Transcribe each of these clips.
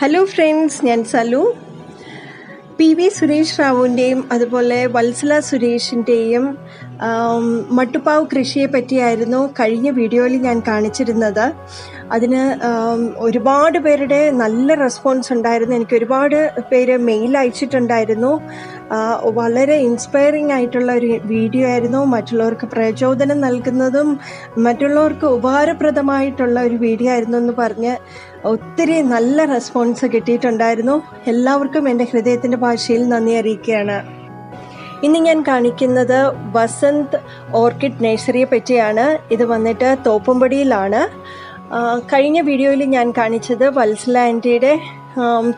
Hello friends ഞാൻ Salu. P V Suresh റാവുവിന്റെയും അതുപോലെ വത്സല സുരേഷിന്റെയും മട്ടുപ്പാവ് കൃഷിയെ പറ്റിയായിരുന്നു കഴിഞ്ഞ വീഡിയോയിൽ ഞാൻ കാണിച്ചിരുന്നത്. അതിന് ഒരുപാട് പേരുടെ നല്ല റെസ്പോൺസ് ഉണ്ടായിരുന്നു. എനിക്ക് ഒരുപാട് പേര് മെയിൽ അയച്ചിട്ടുണ്ടായിരുന്നു. വളരെ ഇൻസ്പയറിംഗ് ആയിട്ടുള്ള ഒരു വീഡിയോ ആയിരുന്നു. മറ്റുള്ളവർക്ക് പ്രചോദനം നൽകുന്നതും മറ്റുള്ളവർക്ക് ഉപകാരപ്രദമായിട്ടുള്ള ഒരു വീഡിയോ ആയിരുന്നു എന്ന് പറഞ്ഞ് ഒത്തിരി നല്ല റെസ്പോൺസ് കിട്ടിയിട്ടുണ്ടായിരുന്നു. എല്ലാവർക്കും എന്റെ ഹൃദയത്തിന്റെ ഭാഷയിൽ നന്ദി അറിയിക്കുകയാണ്. ഇന്ന് ഞാൻ കാണിക്കുന്നത് വസന്ത് ഓർക്കിഡ് നഴ്സറിയെ പറ്റിയാണ്. ഇത് വന്നിട്ട് തോപ്പുംപടിയിലാണ്. കഴിഞ്ഞ വീഡിയോയിൽ ഞാൻ കാണിച്ചത് വത്സല ആന്റിയുടെ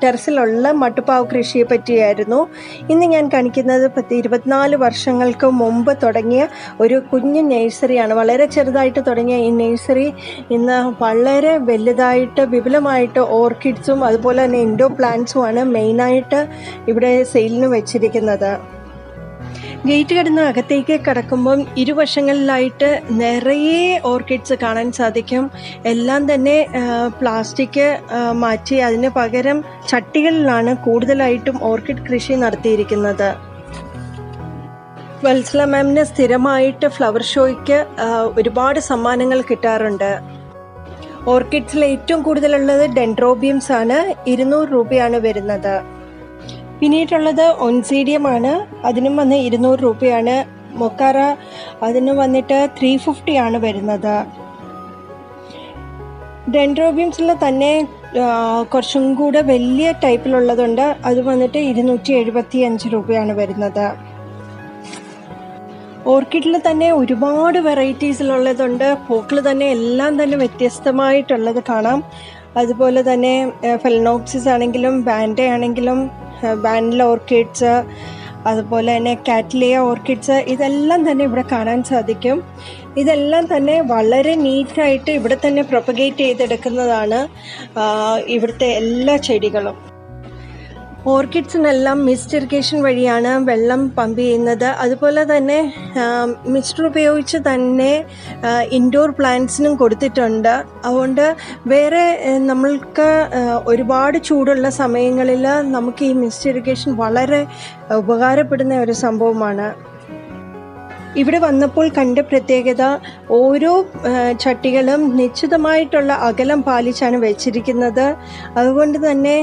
ടെറസിലുള്ള മട്ടുപ്പാവ് കൃഷിയെ പറ്റിയായിരുന്നു ഇന്ന് ഞാൻ കാണിക്കുന്നത് പത്ത് ഇരുപത്തിനാല് വർഷങ്ങൾക്ക് മുമ്പ് തുടങ്ങിയ ഒരു കുഞ്ഞു നഴ്സറിയാണ്. വളരെ ചെറുതായിട്ട് തുടങ്ങിയ ഈ നഴ്സറി ഇന്ന് വളരെ വലുതായിട്ട് വിപുലമായിട്ട് ഓർക്കിഡ്സും അതുപോലെ തന്നെ ഇൻഡോ പ്ലാന്റ്സുമാണ് മെയിനായിട്ട് ഇവിടെ സെയിലിന് വെച്ചിരിക്കുന്നത്. ഗേറ്റ് കടന്ന് അകത്തേക്ക് കടക്കുമ്പം ഇരുവശങ്ങളിലായിട്ട് നിറയെ ഓർക്കിഡ്സ് കാണാൻ സാധിക്കും. എല്ലാം തന്നെ പ്ലാസ്റ്റിക് മാറ്റി അതിന് പകരം ചട്ടികളിലാണ് കൂടുതലായിട്ടും ഓർക്കിഡ് കൃഷി നടത്തിയിരിക്കുന്നത്. വത്സല മാമിന് സ്ഥിരമായിട്ട് ഫ്ലവർ ഷോയ്ക്ക് ഒരുപാട് സമ്മാനങ്ങൾ കിട്ടാറുണ്ട്. ഓർക്കിഡ്സിൽ ഏറ്റവും കൂടുതലുള്ളത് ഡെൻഡ്രോബിയംസ് ആണ് ഇരുന്നൂറ് രൂപയാണ് വരുന്നത്. പിന്നീടുള്ളത് ഒൻസീഡിയമാണ്. അതിനും വന്ന് ഇരുന്നൂറ് രൂപയാണ്. മൊക്കാറ അതിന് വന്നിട്ട് ത്രീ ഫിഫ്റ്റി ആണ് വരുന്നത്. ഡെൻഡ്രോബിയംസിൽ തന്നെ കുറച്ചും കൂടെ വലിയ ടൈപ്പിലുള്ളതുണ്ട്. അത് വന്നിട്ട് ഇരുന്നൂറ്റി എഴുപത്തി അഞ്ച് രൂപയാണ് വരുന്നത്. ഓർക്കിഡിൽ തന്നെ ഒരുപാട് വെറൈറ്റീസിലുള്ളതുണ്ട്. പൂക്കൾ തന്നെ എല്ലാം തന്നെ വ്യത്യസ്തമായിട്ടുള്ളത് കാണാം. അതുപോലെ തന്നെ ഫെലനോപ്സിസ് ആണെങ്കിലും ബാൻഡ ആണെങ്കിലും ബാൻഡിൽ ഓർക്കിഡ്സ് അതുപോലെ തന്നെ കാറ്റ്ലിയ ഓർക്കിഡ്സ് ഇതെല്ലാം തന്നെ ഇവിടെ കാണാൻ സാധിക്കും. ഇതെല്ലാം തന്നെ വളരെ നീറ്റായിട്ട് ഇവിടെ തന്നെ പ്രൊപ്പഗേറ്റ് ചെയ്തെടുക്കുന്നതാണ് ഇവിടുത്തെ എല്ലാ ചെടികളും. ഓർക്കിഡ്സിനെല്ലാം മിസ്റ്റ് ഇറിഗേഷൻ വഴിയാണ് വെള്ളം പമ്പ് ചെയ്യുന്നത്. അതുപോലെ തന്നെ മിസ്റ്റർ ഉപയോഗിച്ച് തന്നെ ഇൻഡോർ പ്ലാന്റ്സിനും കൊടുത്തിട്ടുണ്ട്. അതുകൊണ്ട് വേറെ നമ്മൾക്ക് ഒരുപാട് ചൂടുള്ള സമയങ്ങളിൽ നമുക്ക് ഈ മിസ്റ്റ് ഇറിഗേഷൻ വളരെ ഉപകാരപ്പെടുന്ന ഒരു സംഭവമാണ്. ഇവിടെ വന്നപ്പോൾ കണ്ട പ്രത്യേകത ഓരോ ചട്ടികളും നിശ്ചിതമായിട്ടുള്ള അകലം പാലിച്ചാണ് വെച്ചിരിക്കുന്നത്. അതുകൊണ്ട് തന്നെ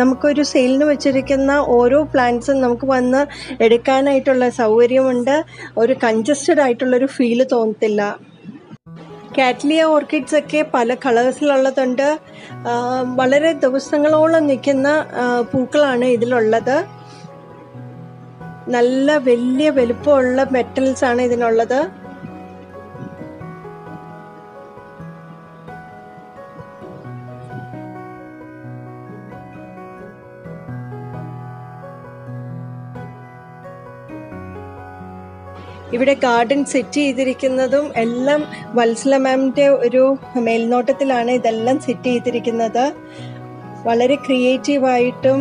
നമുക്കൊരു സെയിലിന് വെച്ചിരിക്കുന്ന ഓരോ പ്ലാന്റ്സും നമുക്ക് വന്ന് എടുക്കാനായിട്ടുള്ള സൗകര്യമുണ്ട്. ഒരു കൺജസ്റ്റഡ് ആയിട്ടുള്ളൊരു ഫീൽ തോന്നത്തില്ല. കാറ്റ്ലിയ ഓർക്കിഡ്സ് ഒക്കെ പല കളേഴ്സിലുള്ളതുണ്ട്. വളരെ ദിവസങ്ങളോളം നിൽക്കുന്ന പൂക്കളാണ് ഇതിലുള്ളത്. നല്ല വലിയ വലുപ്പമുള്ള മെറ്റൽസ് ആണ് ഇതിനുള്ളത്. ഇവിടെ ഗാർഡൻ സെറ്റ് ചെയ്തിരിക്കുന്നതും എല്ലാം വത്സല മാമിന്റെ ഒരു മേൽനോട്ടത്തിലാണ് ഇതെല്ലാം സെറ്റ് ചെയ്തിരിക്കുന്നത്. വളരെ ക്രിയേറ്റീവായിട്ടും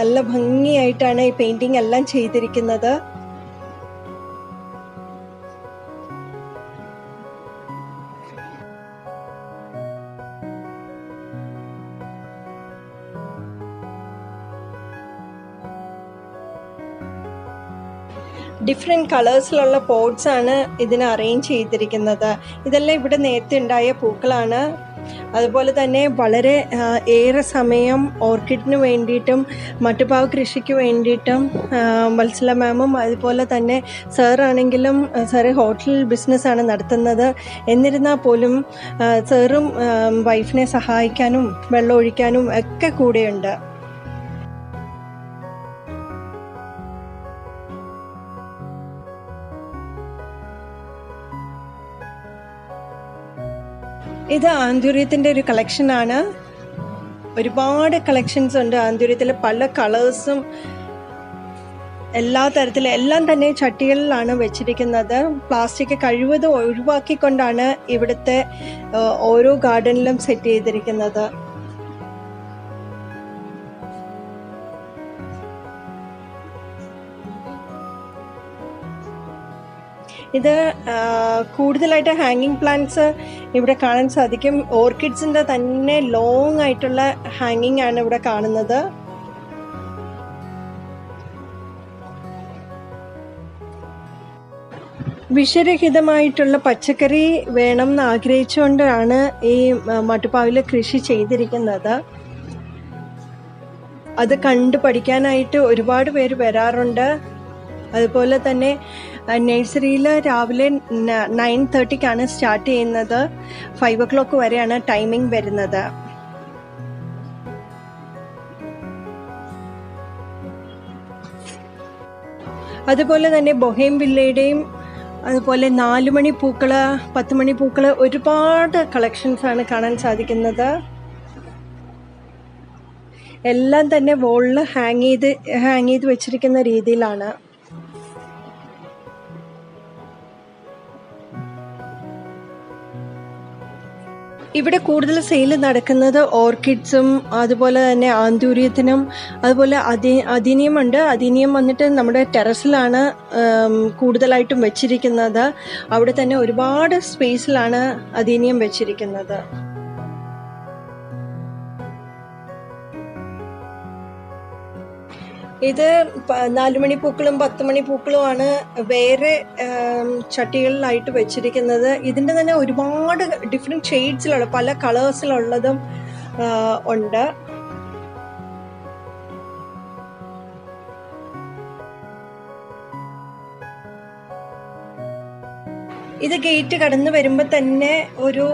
നല്ല ഭംഗിയായിട്ടാണ് ഈ പെയിന്റിംഗ് എല്ലാം ചെയ്തിരിക്കുന്നത്. ഡിഫറെന്റ് കളേഴ്സിലുള്ള പോട്ട്സ് ആണ് ഇതിന് അറേഞ്ച് ചെയ്തിരിക്കുന്നത്. ഇതെല്ലാം ഇവിടെ നേരത്തെ ഉണ്ടായ പൂക്കളാണ്. അതുപോലെ തന്നെ വളരെ ഏറെ സമയം ഓർക്കിഡിന് വേണ്ടിയിട്ടും മട്ടുപാവ് കൃഷിക്ക് വേണ്ടിയിട്ടും വത്സല മാമും അതുപോലെ തന്നെ സാറാണെങ്കിലും സാറ് ഹോട്ടൽ ബിസിനസ്സാണ് നടത്തുന്നത്. എന്നിരുന്നാൽ പോലും സാറും വൈഫിനെ സഹായിക്കാനും വെള്ളം ഒഴിക്കാനും ഒക്കെ കൂടെയുണ്ട്. ഇത് ആന്തൂര്യത്തിന്റെ ഒരു കളക്ഷനാണ് ഒരുപാട് കളക്ഷൻസ് ഉണ്ട് ആന്തുര്യത്തിൽ പല കളേഴ്സും എല്ലാ തരത്തിലും എല്ലാം തന്നെ ചട്ടികളിലാണ് വെച്ചിരിക്കുന്നത്. പ്ലാസ്റ്റിക് കഴിവതും ഒഴിവാക്കിക്കൊണ്ടാണ് ഇവിടുത്തെ ഓരോ ഗാർഡനിലും സെറ്റ് ചെയ്തിരിക്കുന്നത്. ഇത് കൂടുതലായിട്ട് ഹാങ്ങിങ് പ്ലാന്റ്സ് ഇവിടെ കാണാൻ സാധിക്കും. ഓർക്കിഡ്സിന്റെ തന്നെ ലോങ് ആയിട്ടുള്ള ഹാങ്ങിങ് ആണ് ഇവിടെ കാണുന്നത്. വിഷരഹിതമായിട്ടുള്ള പച്ചക്കറി വേണം എന്ന് ആഗ്രഹിച്ചുകൊണ്ടാണ് ഈ മട്ടുപ്പാവിൽ കൃഷി ചെയ്തിരിക്കുന്നത്. അത് കണ്ടു പഠിക്കാനായിട്ട് ഒരുപാട് പേര് വരാറുണ്ട്. അതുപോലെ തന്നെ നഴ്സറിയിൽ രാവിലെ നയൻ തേർട്ടിക്കാണ് സ്റ്റാർട്ട് ചെയ്യുന്നത്. ഫൈവ് ഒ ക്ലോക്ക് വരെയാണ് ടൈമിംഗ് വരുന്നത്. അതുപോലെ തന്നെ ബൊഹേം വില്ലയുടെയും അതുപോലെ നാലുമണി പൂക്കൾ പത്ത് മണി പൂക്കൾ ഒരുപാട് കളക്ഷൻസ് ആണ് കാണാൻ സാധിക്കുന്നത്. എല്ലാം തന്നെ വോളിൽ ഹാങ് ചെയ്ത് ഹാങ് ചെയ്ത് വെച്ചിരിക്കുന്ന രീതിയിലാണ്. ഇവിടെ കൂടുതൽ സെയിൽ നടക്കുന്നത് ഓർക്കിഡ്സും അതുപോലെ തന്നെ ആന്തൂര്യത്തിനും അതുപോലെ അതി അതിനിയമുണ്ട് അതിനിയം വന്നിട്ട് നമ്മുടെ ടെറസിലാണ് കൂടുതലായിട്ടും വെച്ചിരിക്കുന്നത്. അവിടെ തന്നെ ഒരുപാട് സ്പേസിലാണ് അതിനിയം വെച്ചിരിക്കുന്നത്. ഇത് നാലുമണി പൂക്കളും പത്ത് മണി പൂക്കളുമാണ് വേറെ ചട്ടികളിലായിട്ട് വെച്ചിരിക്കുന്നത്. ഇതിന്റെ തന്നെ ഒരുപാട് ഡിഫറെന്റ് ഷെയ്ഡ്സിലുള്ള പല കളേഴ്സിലുള്ളതും ഉണ്ട്. ഇത് ഗേറ്റ് കടന്നു വരുമ്പോൾ തന്നെ ഒരു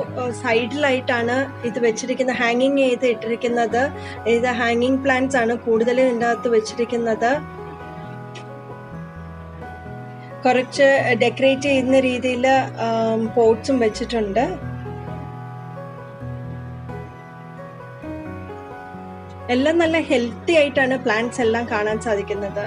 സൈഡിലായിട്ടാണ് ഇത് വെച്ചിരിക്കുന്നത് ഹാങ്ങിങ് ചെയ്ത് ഇട്ടിരിക്കുന്നത്. ഇത് ഹാങ്ങിങ് പ്ലാന്റ്സ് ആണ് കൂടുതലും ഇതിന്റെ അകത്ത് വെച്ചിരിക്കുന്നത്. കുറച്ച് ഡെക്കറേറ്റ് ചെയ്യുന്ന രീതിയിൽ പോട്ട്സും വെച്ചിട്ടുണ്ട്. എല്ലാം നല്ല ഹെൽത്തി ആയിട്ടാണ് പ്ലാന്റ്സ് എല്ലാം കാണാൻ സാധിക്കുന്നത്.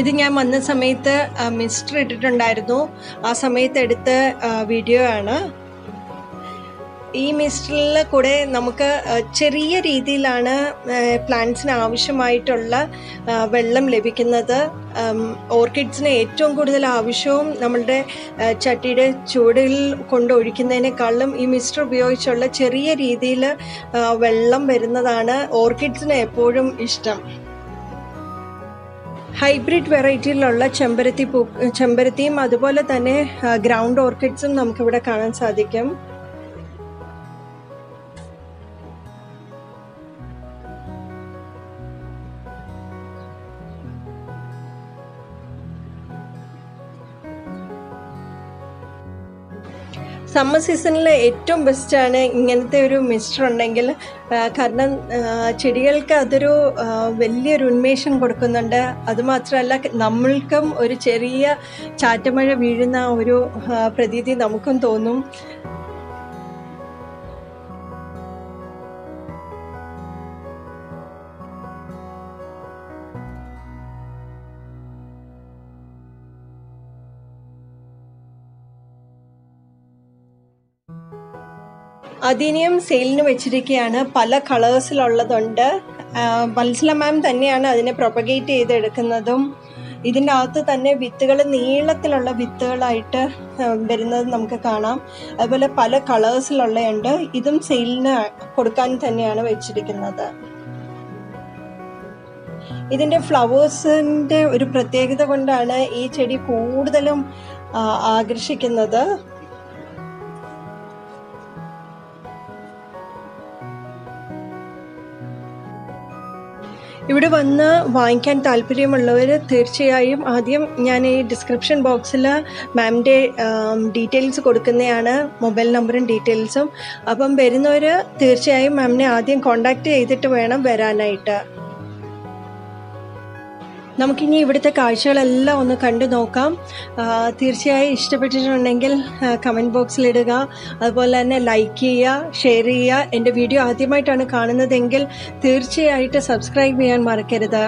ഇത് ഞാൻ വന്ന സമയത്ത് മിസ്റ്റർ ഇട്ടിട്ടുണ്ടായിരുന്നു. ആ സമയത്ത് എടുത്ത വീഡിയോ ആണ്. ഈ മിസ്റ്ററിൽ കൂടെ നമുക്ക് ചെറിയ രീതിയിലാണ് പ്ലാന്റ്സിന് ആവശ്യമായിട്ടുള്ള വെള്ളം ലഭിക്കുന്നത്. ഓർക്കിഡ്സിന് ഏറ്റവും കൂടുതൽ ആവശ്യവും നമ്മളുടെ ചട്ടിയുടെ ചൂടിൽ കൊണ്ടൊഴിക്കുന്നതിനേക്കാളും ഈ മിസ്റ്റർ ഉപയോഗിച്ചുള്ള ചെറിയ രീതിയിൽ വെള്ളം വരുന്നതാണ് ഓർക്കിഡ്സിന് എപ്പോഴും ഇഷ്ടം. ഹൈബ്രിഡ് വെറൈറ്റിയിലുള്ള ചെമ്പരത്തി പൂ ചെമ്പരത്തിയും അതുപോലെ തന്നെ ഗ്രൗണ്ട് ഓർക്കിഡ്സും നമുക്കിവിടെ കാണാൻ സാധിക്കും. സമ്മർ സീസണിൽ ഏറ്റവും ബെസ്റ്റാണ് ഇങ്ങനത്തെ ഒരു മിസ്റ്റർ ഉണ്ടെങ്കിൽ. കാരണം ചെടികൾക്ക് അതൊരു വലിയൊരു ഉന്മേഷം കൊടുക്കുന്നുണ്ട്. അതുമാത്രമല്ല നമ്മൾക്കും ഒരു ചെറിയ ചാറ്റമഴ വീഴുന്ന ഒരു പ്രതീതി നമുക്കും തോന്നും. അധീനിയം സെയിലിന് വെച്ചിരിക്കുകയാണ് പല കളേഴ്സിലുള്ളതുണ്ട്. വത്സല മാം തന്നെയാണ് അതിനെ പ്രൊപ്പഗേറ്റ് ചെയ്തെടുക്കുന്നതും. ഇതിന്റെ അകത്ത് തന്നെ വിത്തുകൾ നീളത്തിലുള്ള വിത്തുകളായിട്ട് വരുന്നത് നമുക്ക് കാണാം. അതുപോലെ പല കളേഴ്സിലുള്ളതുണ്ട്. ഇതും സെയിലിന് കൊടുക്കാൻ തന്നെയാണ് വെച്ചിരിക്കുന്നത്. ഇതിന്റെ ഫ്ലവേഴ്സിന്റെ ഒരു പ്രത്യേകത കൊണ്ടാണ് ഈ ചെടി കൂടുതലും ആകർഷിക്കുന്നത്. ഇവിടെ വന്ന് വാങ്ങിക്കാൻ താല്പര്യമുള്ളവർ തീർച്ചയായും ആദ്യം ഞാൻ ഈ ഡിസ്ക്രിപ്ഷൻ ബോക്സിൽ മാമിന്റെ ഡീറ്റെയിൽസ് കൊടുക്കുന്നതാണ് മൊബൈൽ നമ്പറും ഡീറ്റെയിൽസും അപ്പം വരുന്നവർ തീർച്ചയായും മാമിനെ ആദ്യം കോണ്ടാക്ട് ചെയ്തിട്ട് വേണം വരാനായിട്ട്. നമുക്കിനി ഇവിടുത്തെ കാഴ്ചകളെല്ലാം ഒന്ന് കണ്ടു നോക്കാം. തീർച്ചയായും ഇഷ്ടപ്പെട്ടിട്ടുണ്ടെങ്കിൽ കമന്റ് ബോക്സിലിടുക അതുപോലെ തന്നെ ലൈക്ക് ചെയ്യുക ഷെയർ ചെയ്യുക. എന്റെ വീഡിയോ ആദ്യമായിട്ടാണ് കാണുന്നതെങ്കിൽ തീർച്ചയായിട്ടും സബ്സ്ക്രൈബ് ചെയ്യാൻ മറക്കരുത്.